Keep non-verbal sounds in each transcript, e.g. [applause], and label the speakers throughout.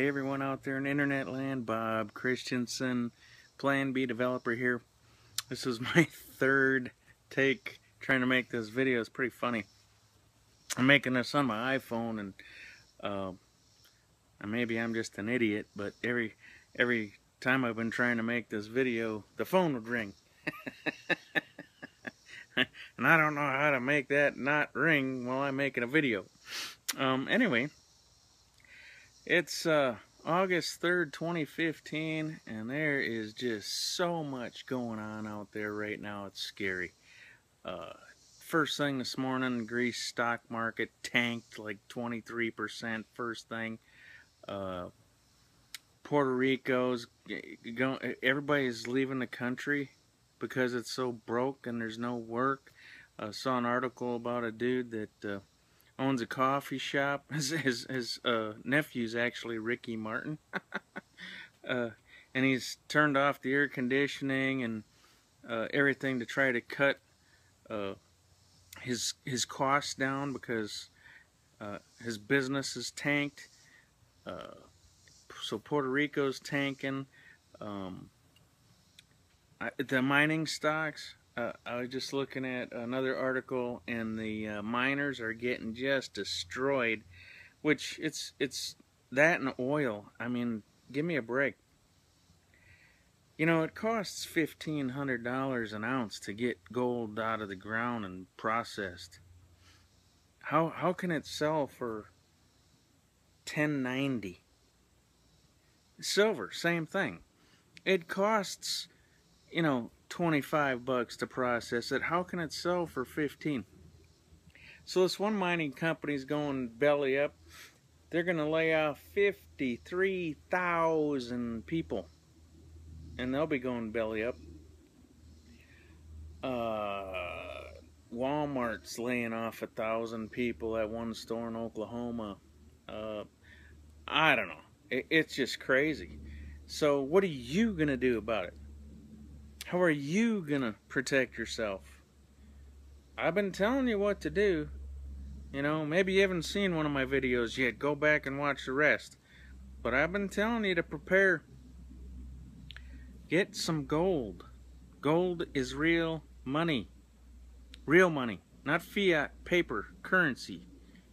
Speaker 1: Hey everyone out there in internet land, Bob Christensen, Plan B developer here. This is [laughs] my third take trying to make this video. It's pretty funny. I'm making this on my iPhone and uh, maybe I'm just an idiot, but every every time I've been trying to make this video, the phone would ring. [laughs] and I don't know how to make that not ring while I'm making a video. Um, anyway, it's uh, August 3rd, 2015, and there is just so much going on out there right now. It's scary. Uh, first thing this morning, the Greece stock market tanked like 23% first thing. Uh, Puerto Rico's going, everybody's leaving the country because it's so broke and there's no work. I saw an article about a dude that uh, owns a coffee shop. [laughs] His his, his uh, nephew's actually Ricky Martin, [laughs] uh, and he's turned off the air conditioning and uh, everything to try to cut uh, his his costs down because uh, his business is tanked. Uh, so Puerto Rico's tanking. Um, I, the mining stocks uh, I was just looking at another article, and the uh, miners are getting just destroyed. Which it's it's that and oil. I mean, give me a break. You know, it costs fifteen hundred dollars an ounce to get gold out of the ground and processed. How how can it sell for ten ninety? Silver, same thing. It costs, you know, 25 bucks to process it. How can it sell for 15? So this one mining company's going belly up. They're going to lay off 53,000 people. And they'll be going belly up. Uh, Walmart's laying off a thousand people at one store in Oklahoma. Uh, I don't know. It, it's just crazy. So what are you going to do about it? How are you going to protect yourself? I've been telling you what to do. You know, maybe you haven't seen one of my videos yet. Go back and watch the rest. But I've been telling you to prepare. Get some gold. Gold is real money. Real money. Not fiat paper currency.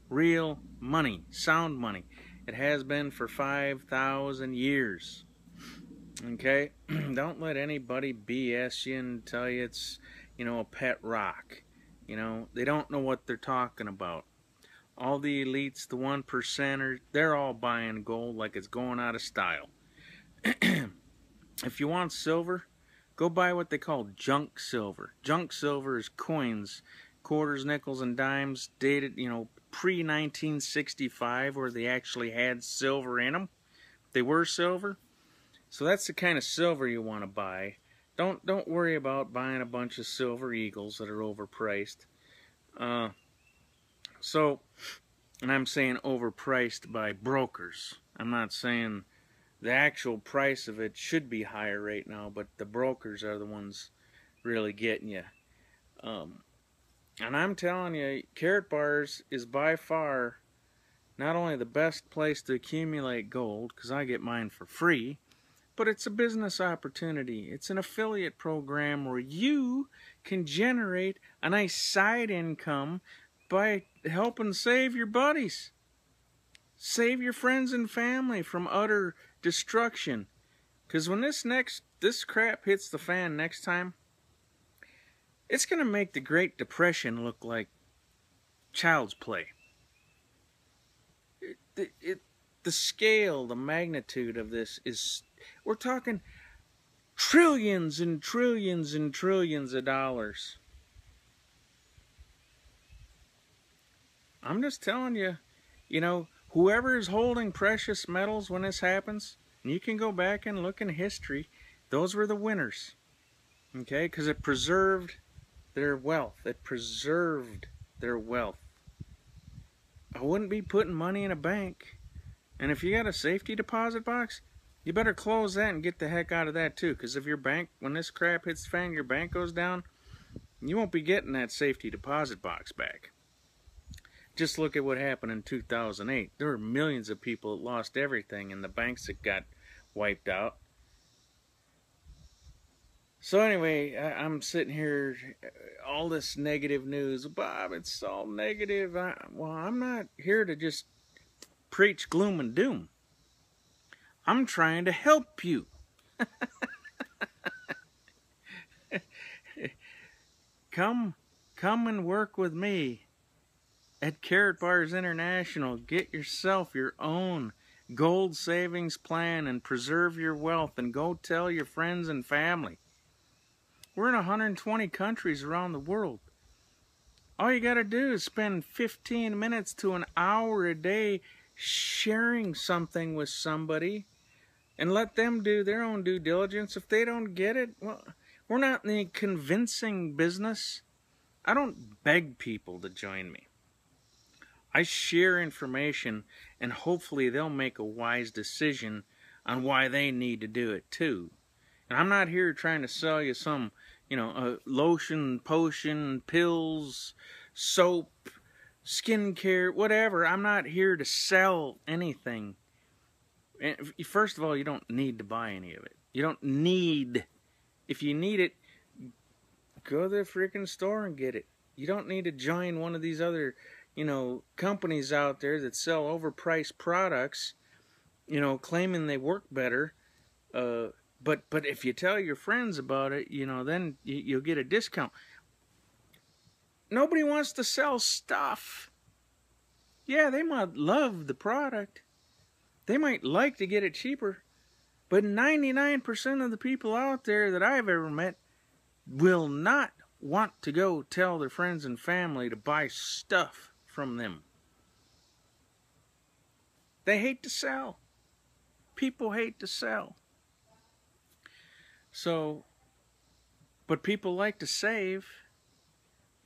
Speaker 1: Real money. Sound money. It has been for 5,000 years. Okay? [clears throat] Don't let anybody BS you and tell you it's, you know, a pet rock. You know, they don't know what they're talking about. All the elites, the one percenters, they're all buying gold like it's going out of style. [clears throat] if you want silver, go buy what they call junk silver. Junk silver is coins, quarters, nickels, and dimes dated, you know, pre 1965, where they actually had silver in them. They were silver so that's the kind of silver you want to buy. Don't don't worry about buying a bunch of silver eagles that are overpriced. Uh, so, and I'm saying overpriced by brokers. I'm not saying the actual price of it should be higher right now, but the brokers are the ones really getting you. Um, and I'm telling you, Carrot Karatbars is by far not only the best place to accumulate gold, because I get mine for free, but it's a business opportunity. It's an affiliate program where you can generate a nice side income by helping save your buddies. Save your friends and family from utter destruction. Because when this next, this crap hits the fan next time, it's going to make the Great Depression look like child's play. It, it, it, the scale, the magnitude of this is we're talking trillions and trillions and trillions of dollars. I'm just telling you, you know, whoever is holding precious metals when this happens, and you can go back and look in history, those were the winners. Okay? Because it preserved their wealth. It preserved their wealth. I wouldn't be putting money in a bank. And if you got a safety deposit box, you better close that and get the heck out of that too. Because if your bank, when this crap hits the fan, your bank goes down, you won't be getting that safety deposit box back. Just look at what happened in 2008. There were millions of people that lost everything and the banks that got wiped out. So anyway, I, am sitting here, all this negative news. Bob, it's all negative. I, well, I'm not here to just preach gloom and doom. I'm trying to help you. [laughs] come, come and work with me at Karatbars International. Get yourself your own gold savings plan and preserve your wealth and go tell your friends and family. We're in 120 countries around the world. All you got to do is spend 15 minutes to an hour a day sharing something with somebody and let them do their own due diligence. If they don't get it, well, we're not in the convincing business. I don't beg people to join me. I share information and hopefully they'll make a wise decision on why they need to do it too. And I'm not here trying to sell you some, you know, uh, lotion, potion, pills, soap, skincare, whatever. I'm not here to sell anything. First of all, you don't need to buy any of it. You don't need. If you need it, go to the freaking store and get it. You don't need to join one of these other, you know, companies out there that sell overpriced products, you know, claiming they work better. Uh, but but if you tell your friends about it, you know, then you, you'll get a discount. Nobody wants to sell stuff. Yeah, they might love the product. They might like to get it cheaper. But 99% of the people out there that I've ever met will not want to go tell their friends and family to buy stuff from them. They hate to sell. People hate to sell. So, but people like to save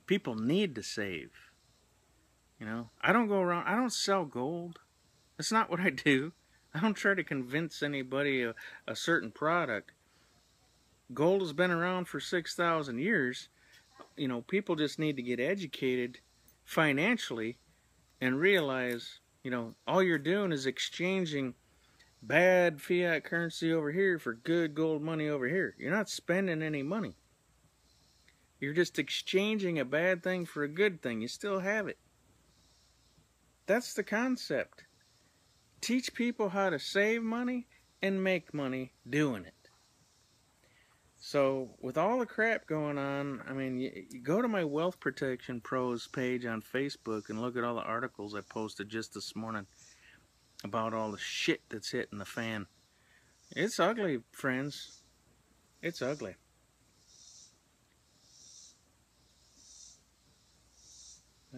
Speaker 1: people need to save. You know, I don't go around, I don't sell gold. That's not what I [laughs] do. I don't try to convince anybody a, a certain product. Gold has been around for 6,000 years. You know, people just need to get educated financially and realize, you know, all you're doing is exchanging bad fiat currency over here for good gold money over here. You're not spending any money. You're just exchanging a bad thing for a good thing. You still have it. That's the concept. Teach people how to save money and make money doing it. So, with all the crap going on, I mean, you, you go to my Wealth Protection Pros page on Facebook and look at all the articles I posted just this morning about all the shit that's hitting the fan. It's ugly, friends. It's ugly.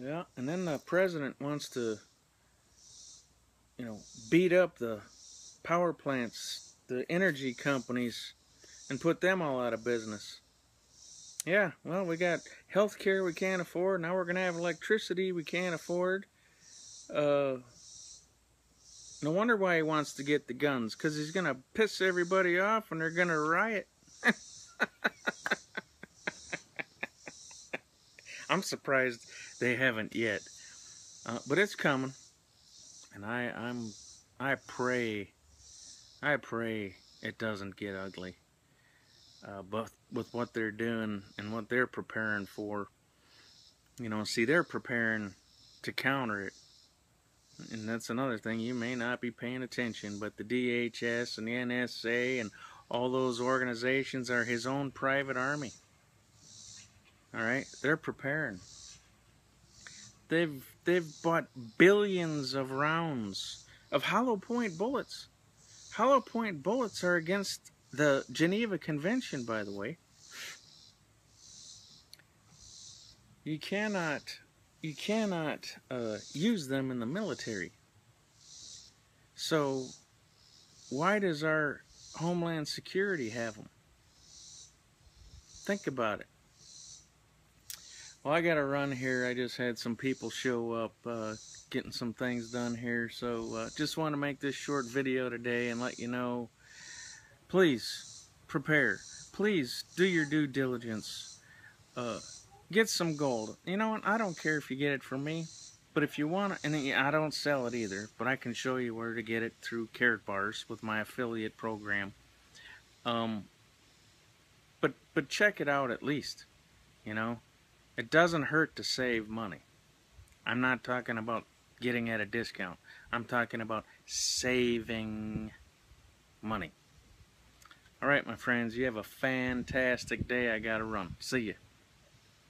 Speaker 1: Yeah, and then the president wants to, you know, beat up the power plants, the energy companies, and put them all out of business. Yeah, well, we got health care we can't afford. Now we're going to have electricity we can't afford. Uh, no wonder why he wants to get the guns, because he's going to piss everybody off and they're going to riot. [laughs] I'm surprised they haven't yet, uh, but it's coming, and I I'm I pray, I pray it doesn't get ugly. Uh, but with what they're doing and what they're preparing for, you know, see they're preparing to counter it. And that's another thing you may not be paying attention, but the DHS and the NSA and all those organizations are his own private army. All right, they're preparing. They've they've bought billions of rounds of hollow point bullets. Hollow point bullets are against the Geneva Convention, by the way. You cannot you cannot uh, use them in the military. So why does our Homeland Security have them? Think about it. Well, I got to run here. I just had some people show up, uh, getting some things done here. So uh, just want to make this short video today and let you know, please prepare. Please do your due diligence. Uh, get some gold. You know what? I don't care if you get it from me. But if you want, and I don't sell it either, but I can show you where to get it through Karatbars with my affiliate program. Um, but but check it out at least. You know, it doesn't hurt to save money. I'm not talking about getting at a discount. I'm talking about saving money. All right, my friends, you have a fantastic day. I got to run. See you.